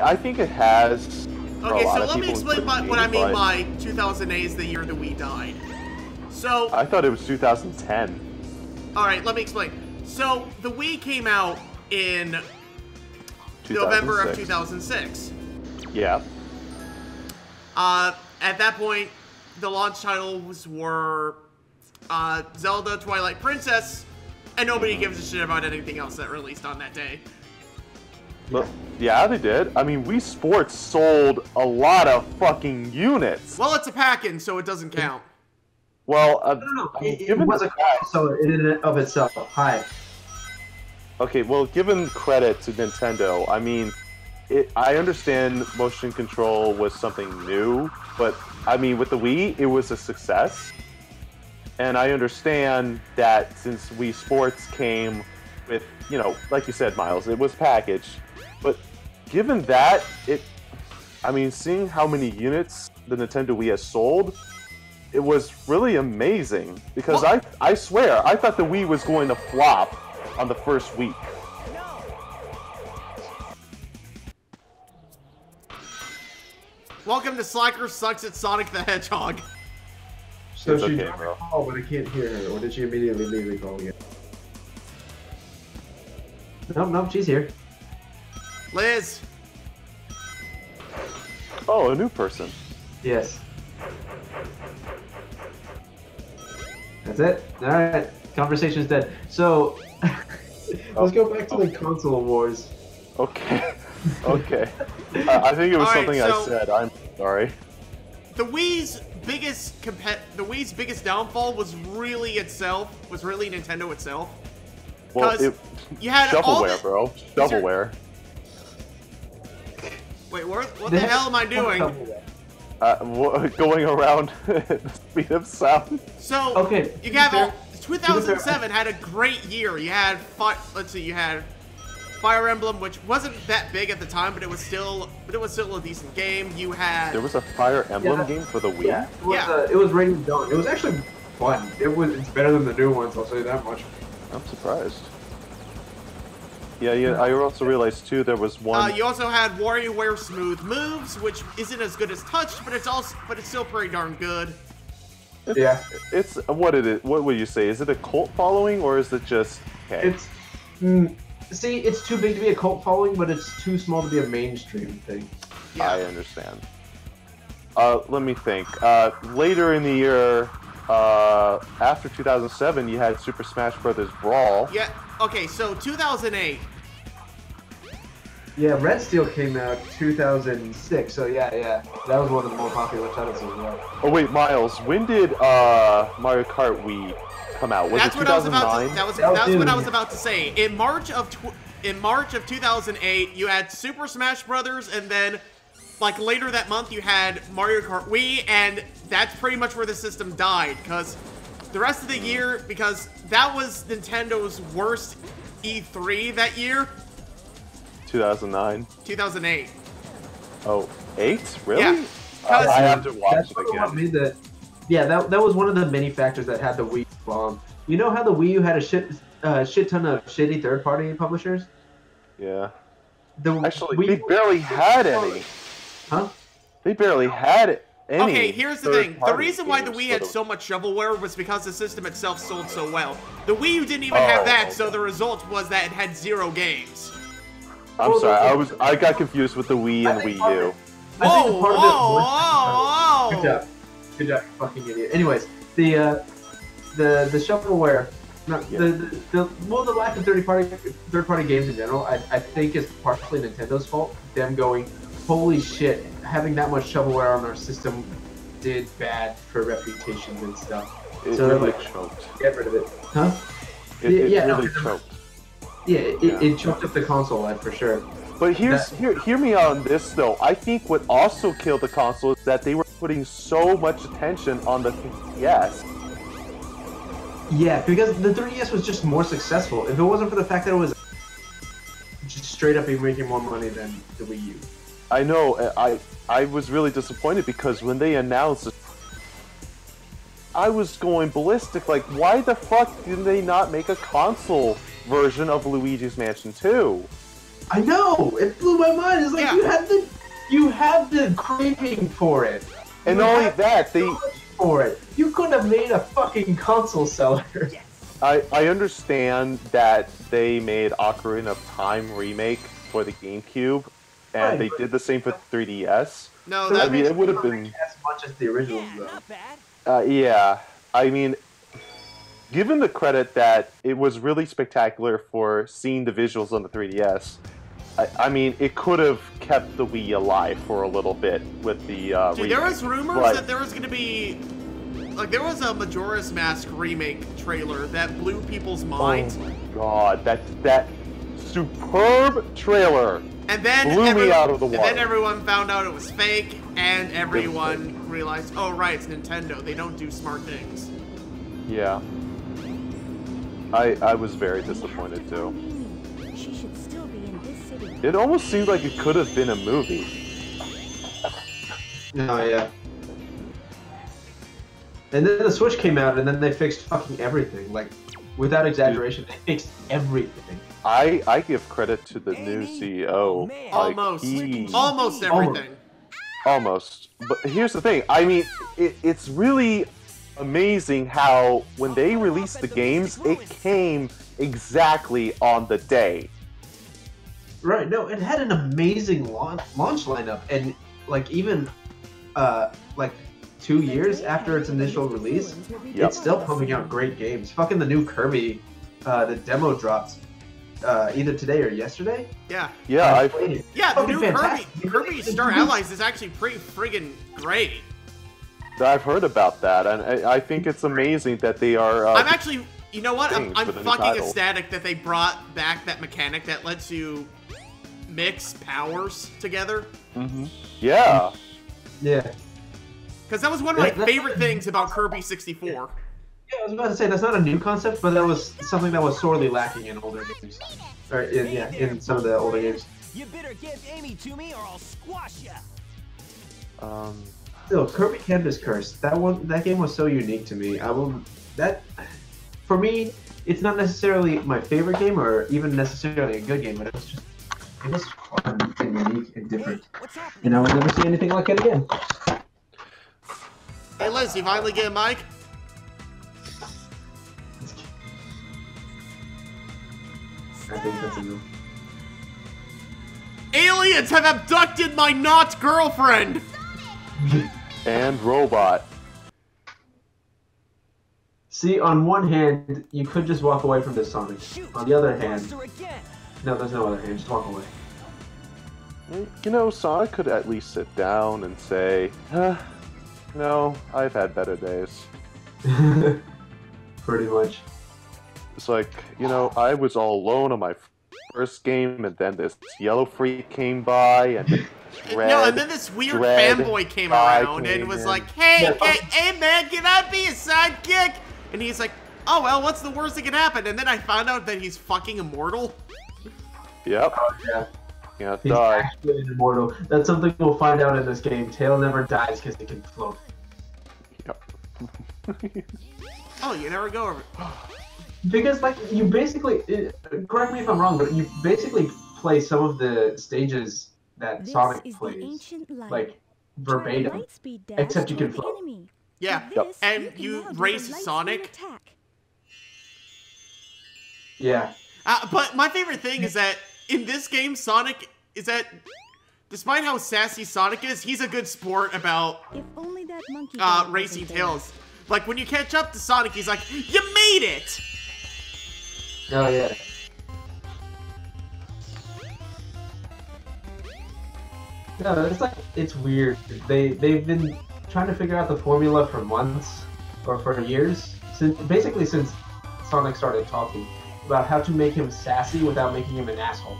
I think it has. Okay, so let me explain including what I mean by 2008 is the year that we died. So, I thought it was 2010. all right, let me explain. So the Wii came out in November of 2006. 2006. Yeah. Uh, at that point, the launch titles were uh, Zelda, Twilight Princess, and nobody gives a shit about anything else that released on that day. But, yeah, they did. I mean, Wii Sports sold a lot of fucking units. Well, it's a pack-in, so it doesn't count. Well, uh, No, no, I mean, it, it was the a so in and of itself. Hi. Okay, well, given credit to Nintendo, I mean, it, I understand motion control was something new, but I mean, with the Wii, it was a success. And I understand that since Wii Sports came with, you know, like you said, Miles, it was packaged. But given that, it, I mean, seeing how many units the Nintendo Wii has sold, it was really amazing. Because I, I swear, I thought the Wii was going to flop on the first week. Welcome to Slacker Sucks at Sonic the Hedgehog. So It's she okay, dropped bro. the call, but I can't hear her, or did she immediately leave the call again? Nope, nope, she's here. Liz, Oh, a new person. Yes. That's it. All right, conversation's dead. So let's go back to the console wars. Okay. Okay. uh, I think it was All right, something so- I said. I'm sorry. the Wii's biggest compet the Wii's biggest downfall was really itself, was really Nintendo itself. Well, 'Cause it, you had all shovelware, the- bro. Shovelware. Wait, what, what the hell am I doing? Uh, going around the speed of sound. So Okay, you be have fair- all, 2007 had a great year. You had fi- let's see, you had Fire Emblem, which wasn't that big at the time, but it was still but it was still a decent game. You had There was a Fire Emblem Yeah. game for the Wii. Yeah, it was, Yeah. Uh, it was Radiant Dawn. It was actually fun. It was. It's better than the new ones. I'll say that much. I'm surprised. Yeah, yeah. I also realized too there was uh, one. you also had WarioWare Smooth Moves, which isn't as good as Touch, but it's also but it's still pretty darn good. Yeah, It's what it is. What would you say? Is it a cult following or is it just okay? it's. Mm, see, it's too big to be a cult following, but it's too small to be a mainstream thing. Yeah. I understand. Uh, let me think. Uh, later in the year, uh, after 2007, you had Super Smash Brothers Brawl. Yeah. Okay, so 2008. Yeah, Red Steel came out 2006. So yeah, yeah, that was one of the more popular titles as well. Oh wait, Miles, when did uh, Mario Kart Wii come out? Was That's it what I was about 2009? to. That was That was that was what I was about to say. In March of tw- in March of 2008, you had Super Smash Brothers, and then like later that month, you had Mario Kart Wii, and that's pretty much where the system died. Because the rest of the year, because that was Nintendo's worst E3 that year, 2009. 2008. Oh, eight? Really? Yeah. Uh, I 'Cause- have to watch That's it what again. made the. Yeah, that, that was one of the many factors that had the Wii bomb. You know how the Wii U had a shit uh, shit ton of shitty third party publishers. Yeah. The Actually, Wii they barely had any. Huh? They barely had any. Okay, here's the thing. The reason why the Wii had so much shovelware was because the system itself sold so well. The Wii U didn't even Oh, have that, okay. so the result was that it had zero games. I'm sorry, I was I got confused with the Wii and I Wii U. of it- I think Whoa, part of it was- whoa, Good job. Good job, fucking idiot. Anyways, the uh, the the shovelware, no, Yeah. the, the the well, the lack of third party third party games in general, I, I think is partially Nintendo's fault. Them going, holy shit, having that much shovelware on our system did bad for reputations and stuff. It So really like- choked. Get rid of it, huh? It, Yeah, it yeah, really it's- choked. Yeah, it, Yeah. it choked up the console life for sure. But here's That- hear, hear me on this though. I think what also killed the console is that they were putting so much attention on the 3DS. Yeah, because the 3DS was just more successful. If it wasn't for the fact that it was just straight up making more money than the Wii U. I know. uh, I I was really disappointed because when they announced it, I was going ballistic. Like, why the fuck did they not make a console version of Luigi's Mansion 2? I know. It blew my mind. It's like Yeah. you had the you had the craving for it. And You not only that, they the for it. You couldn't have made a fucking console seller. I, I understand that they made Ocarina of Time remake for the GameCube, and Right, they did the same for 3DS. No, So that I mean, it would have been, as much as the original. Yeah, though. not bad. uh, yeah. I mean, given the credit that it was really spectacular for seeing the visuals on the 3DS, I, I mean, it could have kept the Wii alive for a little bit with the uh, Dude, there was rumors But- that there was gonna be like there was a Majora's Mask remake trailer that blew people's minds, Oh my god, that that superb trailer. And then blew me out of the And then everyone found out it was fake, and everyone realized, oh right, it's Nintendo. They don't do smart things. Yeah. I I was very disappointed too. She should still be in this city. It almost seemed like it could have been a movie. Oh yeah. And then the Switch came out, and then they fixed fucking everything. Like, without exaggeration, they fixed everything. I I give credit to the new CEO. man. Like, Almost, he- almost everything. almost. But here's the thing. I mean, it, it's really amazing how when they released the games, it came exactly on the day. Right? No, it had an amazing launch launch lineup, and like even, uh, like two years after its initial release, Yep. it's still pumping out great games. Fucking the new Kirby, uh, the demo dropped, uh, either today or yesterday. Yeah, Yeah, I played it. yeah. The new fantastic. Kirby, Kirby Star Allies is actually pretty friggin' great. I've heard about that, and I, I think it's amazing that they are. Uh, I'm actually, you know what? I'm, I'm for the new fucking title. ecstatic that they brought back that mechanic that lets you mix powers together. Mm-hmm. Yeah, Yeah. Because that was one of my Yeah, that's- favorite things about Kirby 64. Yeah, I was about to say that's not a new concept, but that was something that was sorely lacking in older games. Or in, yeah, in some of the older games. You better give Amy to me or I'll squash ya. um, Still, Kirby Canvas Curse. That one, that game was so unique to me. I will that, for me, it's not necessarily my favorite game or even necessarily a good game, but it was just it was fun and unique and different. what's happening? And I will never see anything like it again. Hey Liz, you finally get a mic? I think that's a no. Aliens have abducted my not girlfriend! and robot. See, on one hand, you could just walk away from this Sonic. On the other hand, no, there's no other hand. Just walk away. You know, Sonic could at least sit down and say, huh, "No, I've had better days." Pretty much. It's like, you know, I was all alone on my first game, and then this yellow freak came by, and Dread, no, and then this weird fanboy came guy around and was in. like, hey, Yeah. hey, hey man, can I be a sidekick? And he's like, oh well, what's the worst that can happen? And then I found out that he's fucking immortal. Yep, Yeah. Can't He's die. actually immortal. That's something we'll find out in this game. Tail never dies because it can float. Yep. Oh, you never go over. Because like you basically, uh, correct me if I'm wrong, but you basically play some of the stages that This Sonic is the plays, ancient like verbatim. except you can toward float. enemy. Yeah, Yep. And can you now do a race Sonic. Attack. Yeah. Uh, but my favorite thing is that in this game, Sonic is that, despite how sassy Sonic is, he's a good sport about If only that monkey. uh, racing wasn't there. tails. Like when you catch up to Sonic, he's like, "You made it!" Oh yeah. No, it's like it's weird. They they've been trying to figure out the formula for months or for years since basically since Sonic started talking about how to make him sassy without making him an asshole.